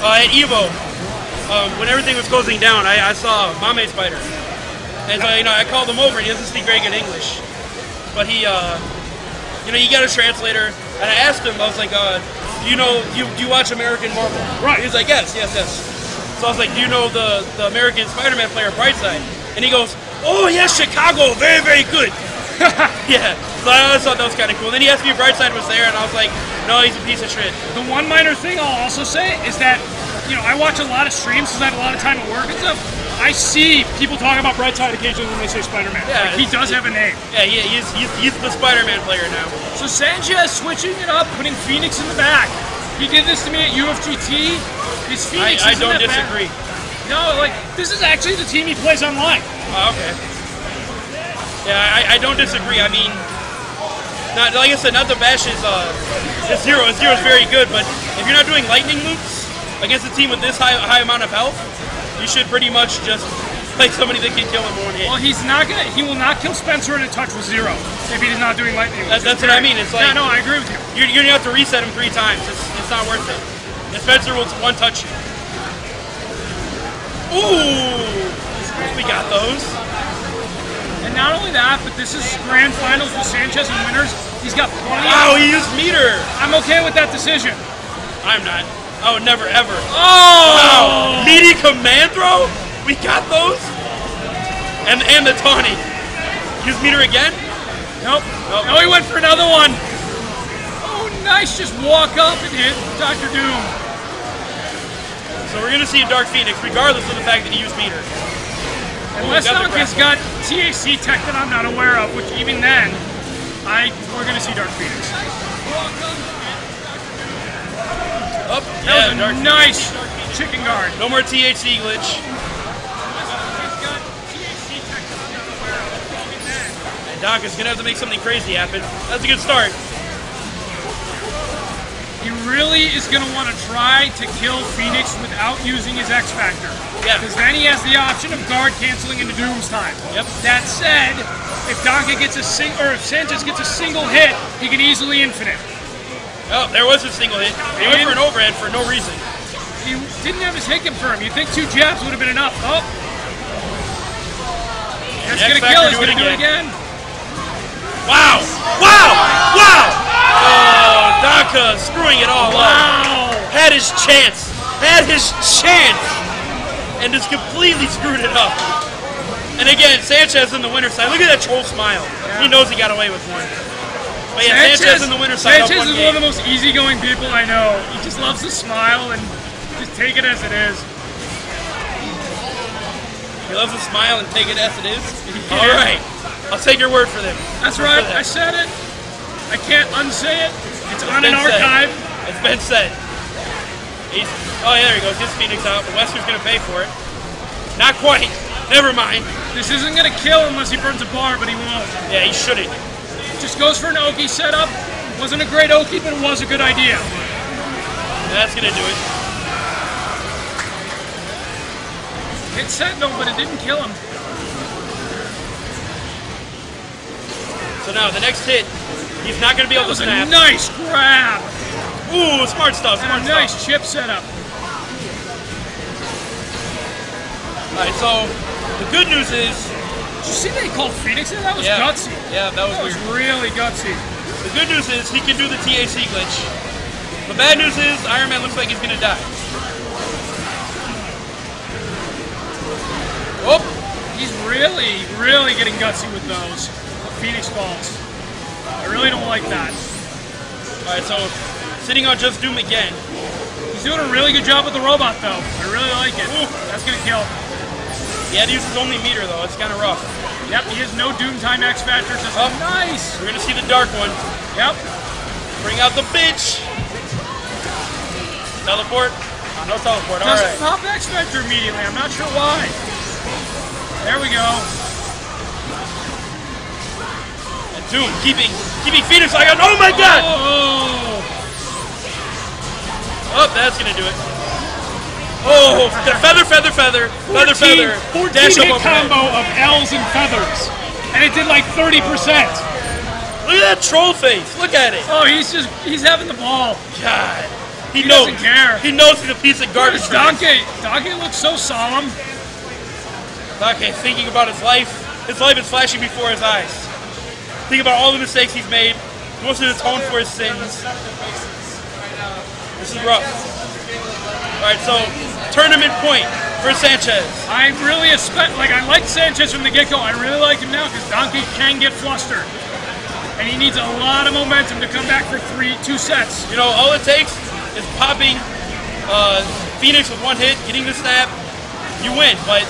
Uh, at Evo, um, when everything was closing down, I, I saw Mame Spider. And so, you know, I called him over, and he doesn't speak very good English. But he, uh, you know, he got a translator, and I asked him, I was like, uh, do you know, do you, do you watch American Marvel? Right. He was like, yes, yes, yes. So I was like, do you know the, the American Spider-Man player, Brightside? And he goes, oh, yes, Chicago, very, very good. yeah, so I always thought that was kind of cool. And then he asked me if Brightside was there, and I was like, no, he's a piece of shit. The one minor thing I'll also say is that, you know, I watch a lot of streams because I have a lot of time at work and stuff. I see people talk about Brightside occasionally when they say Spider-Man. Yeah, like, he does have a name. Yeah, he, he's, he's, he's the Spider-Man player now. So Sanchaz switching it up, putting Phoenix in the back. He did this to me at UFGT. His I, Phoenix I in don't the back. disagree. No, like this is actually the team he plays online. Oh, okay. Yeah, I, I don't disagree. I mean, not like I said, not the bash is uh, is zero. Zero is very good, but if you're not doing lightning loops against a team with this high high amount of health, you should pretty much just play somebody that can kill him one hit. Well, he's not gonna. He will not kill Spencer in a touch with zero if he's not doing lightning. That's- that's what I mean, it's yeah, like- no, I agree with you. You're, you're gonna have to reset him three times. It's, it's not worth it. And Spencer will one touch you. Ooh, we got those. And not only that, but this is grand finals with Sanchaz and winners. He's got plenty. Wow, Of, oh, he used meter. I'm okay with that decision. I'm not. I would never ever. Oh, Wow, meaty command throw. We got those. And and the tawny. Use meter again. Nope. Nope. No, he went for another one. Oh, nice. Just walk up and hit Doctor Doom. So we're gonna see a Dark Phoenix, regardless of the fact that he used meter. Unless Nalka's got TAC tech that I'm not aware of, which even then, I we're gonna see Dark Phoenix. Up. That yeah, was a Dark nice chicken guard. No more THC glitch. And Doc is gonna have to make something crazy happen. That's a good start. He really is going to want to try to kill Phoenix without using his X Factor. Yeah. Because then he has the option of guard canceling into Doom's time. Yep. That said, if Danke gets a sing or if Sanchaz gets a single hit, he can easily infinite. Oh, there was a single hit. He went for an overhead for no reason. He didn't have his hit confirmed. You'd think two jabs would have been enough. Oh. That's gonna kill. He's gonna do it again. Wow! Wow! Wow! Oh, screwing it all up. Had his chance. Had his chance. And just completely screwed it up. And again, Sanchaz in the winner's side. Look at that troll smile. He knows he got away with one. But yeah, Sanchaz, in the winner's side. Sanchaz up is one one of the most easygoing people I know. He just loves to smile and just take it as it is. He loves to smile and take it as it is. All right. I'll take your word for them. That's right. I said it. I can't unsay it. It's on an been said. archive. It's been said. He's, oh, yeah, there he goes. His Phoenix out, but Wester's going to pay for it. Not quite. Never mind. This isn't gonna kill him unless he burns a bar, but he won't. Yeah, he shouldn't. Just goes for an Oki setup. Wasn't a great Oki, but it was a good idea. That's going to do it. Hit Sentinel, but it didn't kill him. So now the next hit, he's not going to be That able to snap. nice grab Ooh, smart stuff. Smart and a nice chip setup. All right, so the good news is, Did you see they called Phoenix there? That was yeah, gutsy. yeah, that was That was really gutsy. The good news is he can do the TAC glitch. The bad news is Iron Man looks like he's going to die. Oh, He's really, really getting gutsy with those Phoenix balls. I really don't like that. all right. So sitting on just Doom again. He's doing a really good job with the robot, though. I really like it. Ooh. That's gonna kill. He had to use his only meter though. It's kind of rough. Yep, he has no Doom Time X Factor. Just Oh. nice. We're gonna see the dark one. Yep. Bring out the bitch. Teleport. Ah, no teleport. All Doesn't right. pop X Factor immediately. I'm not sure why. There we go. Doom keeping keeping Phoenix like oh my god. Oh, Oh, that's gonna do it. Oh, the feather, feather, feather, feather, 14, feather. 14 Dash hit combo of L's and feathers, and it did like 30 percent. Look at that troll face. Look at it. Oh, he's just he's having the ball. God. He, He knows. doesn't care. He knows he's a piece of garbage. Danke, Danke looks so solemn. Okay, thinking about his life. His life is flashing before his eyes. Think about all the mistakes he's made. He wants to atone for his sins. This is rough. All right, so tournament point for Sanchaz. I really expect, like, I like Sanchaz from the get go. I really like him now because Danke can get flustered. And he needs a lot of momentum to come back for three, two sets. You know, all it takes is popping uh, Phoenix with one hit, getting the snap. You win, but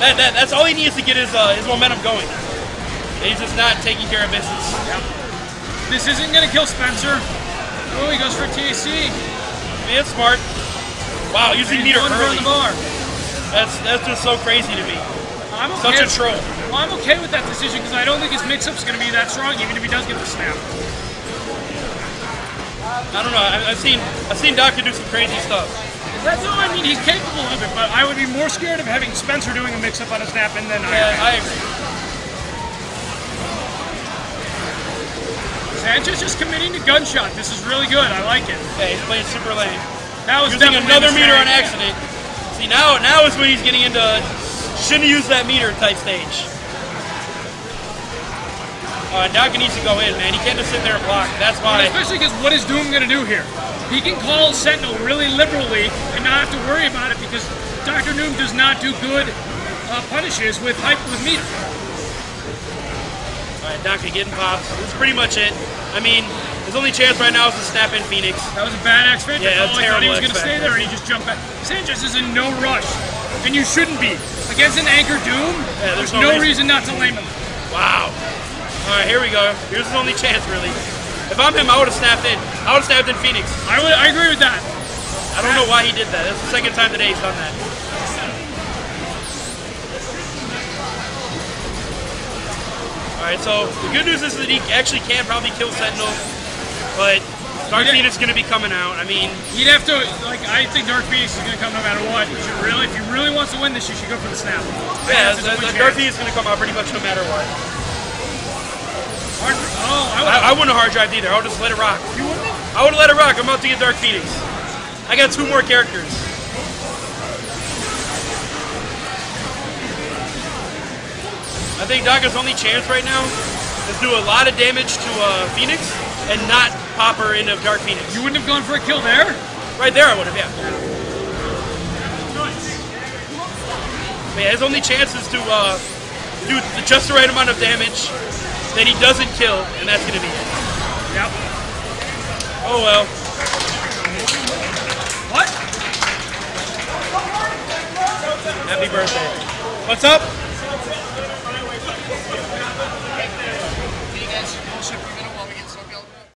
that, that, that's all he needs to get his uh, his momentum going. He's just not taking care of business. This isn't going to kill Spencer. Oh, he goes for TAC. It's smart. Wow, using meter early. the bar. That's that's just so crazy to me. I'm Such okay. a troll. Well, I'm okay with that decision because I don't think his mix-up's going to be that strong, even if he does get the snap. I don't know. I, I've seen I've seen Doctor do some crazy stuff. That's all I mean. He's capable of it, but I would be more scared of having Spencer doing a mix-up on a snap and then Yeah, I. I agree. Sanchaz just committing to gunshot. This is really good. I like it. Yeah, he's playing super lane. That was Using definitely another meter on accident. See now now is when he's getting into shouldn't use that meter type stage. Uh, Doc needs to go in, man. He can't just sit there and block. That's why. Especially because what is Doom going to do here? He can call Sentinel really liberally and not have to worry about it because Dr. Doom does not do good uh, punishes with hype with meter. All right, Doc getting pops. That's pretty much it. I mean, his only chance right now is to snap in Phoenix. That was a bad X Factor. Yeah, oh, I thought he was going to stay there and he just jumped back. Sanchaz is in no rush, and you shouldn't be. Against an Anchor Doom, Yeah, there's there's no no, reason. reason. not to lame him. Wow. All right, here we go. Here's his only chance, really. If I'm him, I would have snapped in. I would have snapped in Phoenix. I would, I agree with that. I don't know why he did that. That's the second time today he's done that. Alright, so the good news is that he actually can probably kill Sentinel, but Dark Yeah. Phoenix is going to be coming out. I mean, He'd have to, like, I think Dark Phoenix is going to come no matter what. You should really, if he really wants to win this, you should go for the snap. yeah, the, the Dark. Phoenix is going to come out pretty much no matter what. Hard- Oh, I would. I, I wouldn't have hard drive either. I would just let it rock. you wouldn't? I would have let it rock. I'm about to get Dark Phoenix. I got two more characters. I think Daga's only chance right now is do a lot of damage to uh, Phoenix and not pop her into Dark Phoenix. You wouldn't have gone for a kill there? Right there, I would have, yeah. But yeah, his only chance is to uh, do just the right amount of damage that he doesn't kill, and that's going to be it. Yep. Oh well. What? Happy birthday. What's up?